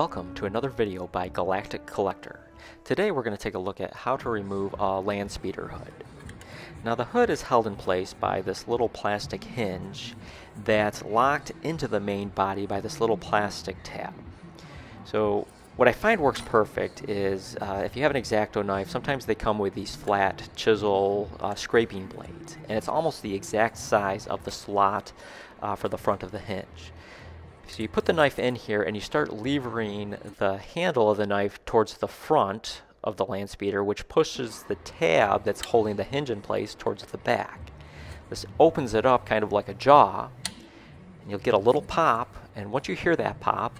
Welcome to another video by Galactic Collector. Today we're going to take a look at how to remove a land speeder hood. Now the hood is held in place by this little plastic hinge that's locked into the main body by this little plastic tab. So what I find works perfect is uh, if you have an X-Acto knife, sometimes they come with these flat chisel uh, scraping blades, and it's almost the exact size of the slot uh, for the front of the hinge. So you put the knife in here and you start levering the handle of the knife towards the front of the land speeder, which pushes the tab that's holding the hinge in place towards the back. This opens it up kind of like a jaw, and you'll get a little pop, and once you hear that pop,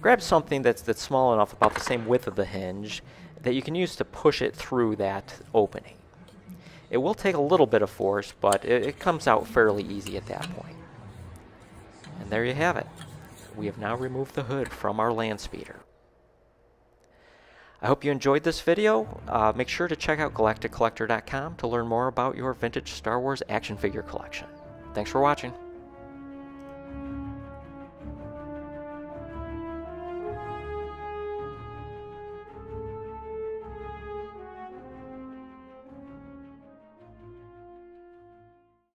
grab something that's, that's small enough, about the same width of the hinge, that you can use to push it through that opening. It will take a little bit of force, but it, it comes out fairly easy at that point. And there you have it we have now removed the hood from our land speeder. I hope you enjoyed this video. Uh, make sure to check out galacticcollector.com to learn more about your vintage Star Wars action figure collection. Thanks for watching.